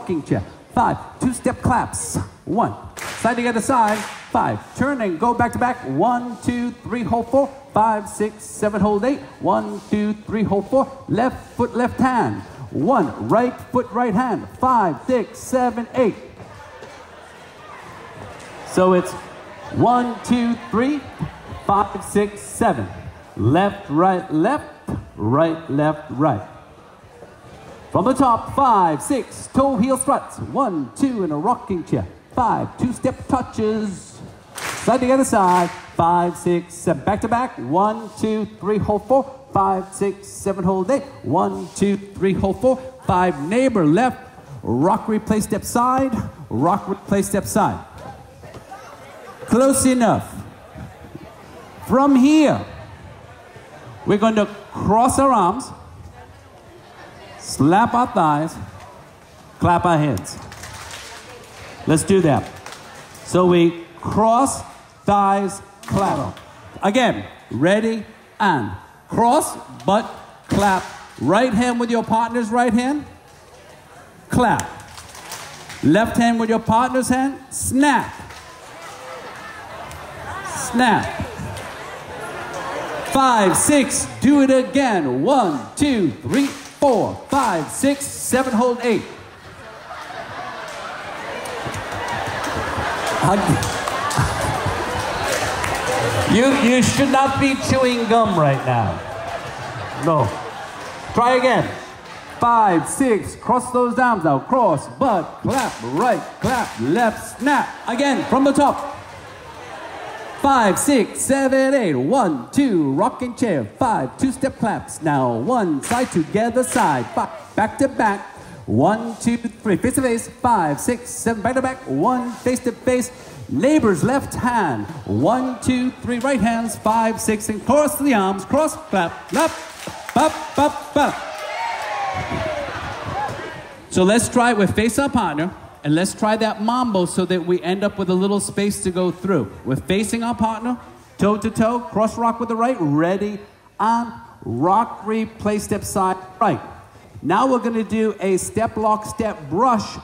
rocking chair. Five, two-step claps. One, side to the other side. Five, turn and go back to back. One, two, three, hold four. Five, six, seven, hold eight. One, two, three, hold four. Left foot, left hand. One, right foot, right hand. Five, six, seven, eight. So it's one, two, three, five, six, seven. Left, right, left, right, left, right. From the top, five, six, toe heel struts. One, two, in a rocking chair. Five, two step touches. Side to the other side. Five, six, seven. Back to back. One, two, three, hold four. Five, six, seven, hold eight. One, two, three, hold four. Five, neighbor left. Rock, replay, step side. Rock, replay, step side. Close enough. From here, we're going to cross our arms slap our thighs, clap our hands. Let's do that. So we cross, thighs, clap. Again, ready and cross, but clap. Right hand with your partner's right hand, clap. Left hand with your partner's hand, snap. Snap. Five, six, do it again. One, two, three, four, five, six, seven, hold eight. You, you should not be chewing gum right now. No. Try again. Five, six, cross those arms out, Cross, butt, clap, right, clap, left, snap. Again, from the top. Five, six, seven, eight. One, two, rocking chair. Five, two step claps. Now one side together side. Five, back to back. One, two, three. Face to face. Five, six, seven. Back to back. One, face to face. Neighbor's left hand. One, two, three. Right hands. Five, six, and cross the arms. Cross, clap, clap, up, up, up. So let's try it with face up partner, and let's try that mambo so that we end up with a little space to go through. We're facing our partner, toe to toe, cross rock with the right, ready, on, rock, replay, step side, right. Now we're gonna do a step lock, step brush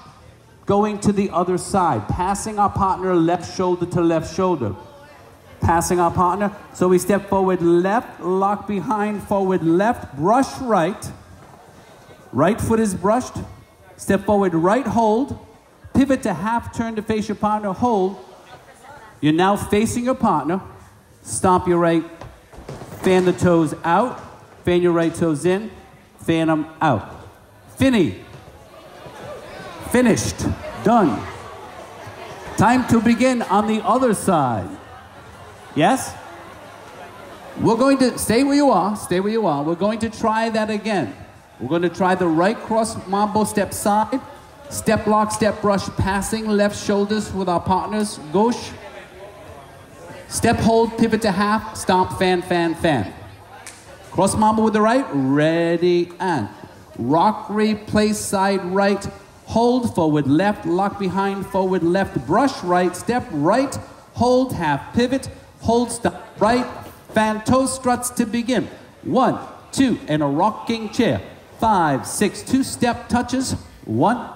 going to the other side, passing our partner left shoulder to left shoulder. Passing our partner, so we step forward left, lock behind, forward left, brush right. Right foot is brushed. Step forward, right hold. Pivot to half turn to face your partner, hold. You're now facing your partner. Stomp your right, fan the toes out, fan your right toes in, fan them out. Finny. Finished. Done. Time to begin on the other side. Yes? We're going to stay where you are, stay where you are. We're going to try that again. We're going to try the right cross mambo step side, step lock, step brush, passing left shoulders with our partners. Gauche. Step hold, pivot to half, stomp, fan, fan, fan. Cross mambo with the right, ready, and. Rock, replace, side right, hold, forward, left, lock behind, forward, left, brush right, step right, hold, half, pivot, hold, stop, right, fan, toe struts to begin. One, two, and a rocking chair. Five, six, two step touches. One,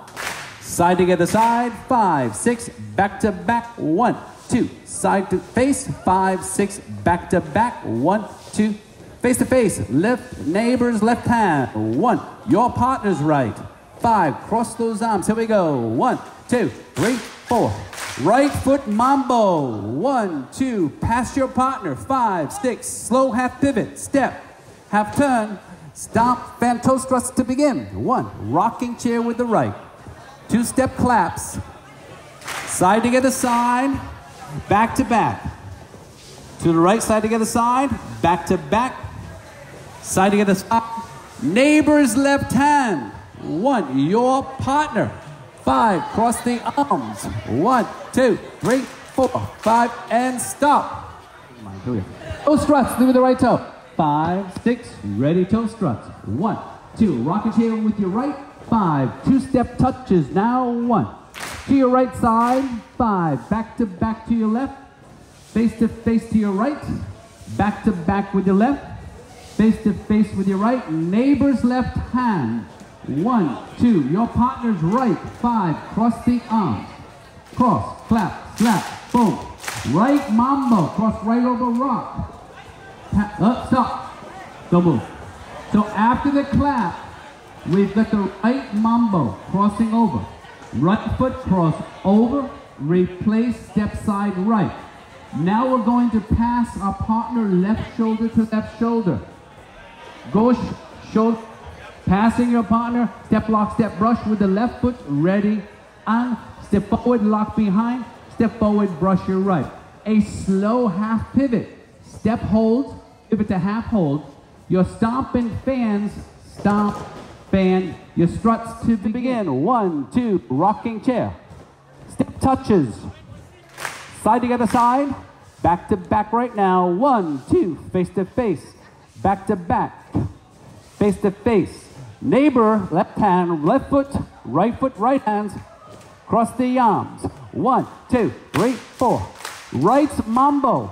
side together side. Five, six, back to back. One, two, side to face. Five, six, back to back. One, two, face to face. Left neighbor's left hand. One, your partner's right. Five, cross those arms. Here we go. One, two, three, four. Right foot mambo. One, two, pass your partner. Five, six, slow half pivot. Step, half turn. Stop, fan toe to begin. One, rocking chair with the right. Two step claps. Side together side, back to back. To the right side together side, back to back. Side together side. Neighbor's left hand. One, your partner. Five, cross the arms. One, two, three, four, five, and stop. Toe struts, leave with the right toe. Five, six, ready toe struts. One, two, rocking chair with your right. Five, two step touches. Now one. To your right side. Five, back to back to your left. Face to face to your right. Back to back with your left. Face to face with your right. Neighbor's left hand. One, two, your partner's right. Five, cross the arms. Cross, clap, slap, boom. Right mambo, cross right over rock. Pa- uh, stop. Move. So after the clap, we've got the right mambo crossing over. Right foot cross over, replace step side right. Now we're going to pass our partner left shoulder to left shoulder. Go sh- shoulder, passing your partner, step lock, step brush with the left foot, ready, and step forward, lock behind, step forward, brush your right. A slow half pivot, step hold, pivot to half hold. Your stomping fans, stomp, fan, your struts to begin. One, two, rocking chair. Step touches. Side together side. Back to back right now. One, two, face to face. Back to back. Face to face. Neighbor, left hand, left foot, right foot, right hands. Cross the arms. One, two, three, four. Right mambo.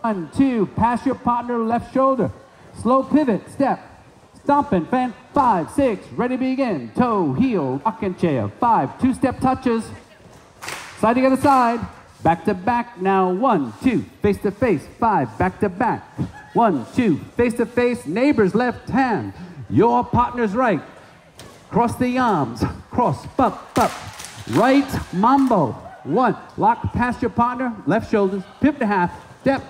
One, two, pass your partner left shoulder. Slow pivot, step. Stomping, fan, five, six, ready to begin. Toe, heel, rocking chair. Five, two step touches. Side together side. Back to back now. One, two, face to face. Five, back to back. One, two, face to face. Neighbor's left hand. Your partner's right. Cross the arms. Cross, bup, bup. Right mambo. One, lock past your partner. Left shoulders. Pivot to half. Step.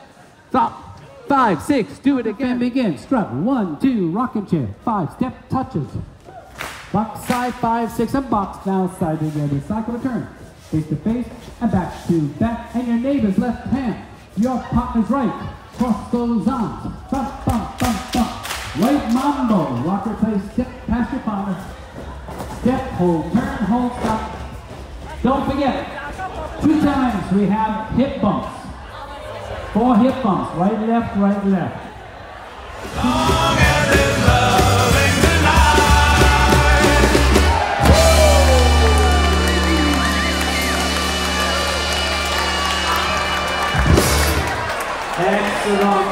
Stop. Five, six, do it again. begin. Strut. One, two, rocking chair. Five, step touches. Box side, five, six, and box. Now side together. Cycle return. Face to face and back to back. And your neighbor's left hand. Your partner's right. Cross those arms. Bump, bump, bump, bump. Right mambo. Rocker play step past your partner. Step, hold, turn, hold, stop. Don't forget, two times we have hip bumps. Four hip bumps, right, left, right, left. Long as it's loving tonight. Woo! Excellent.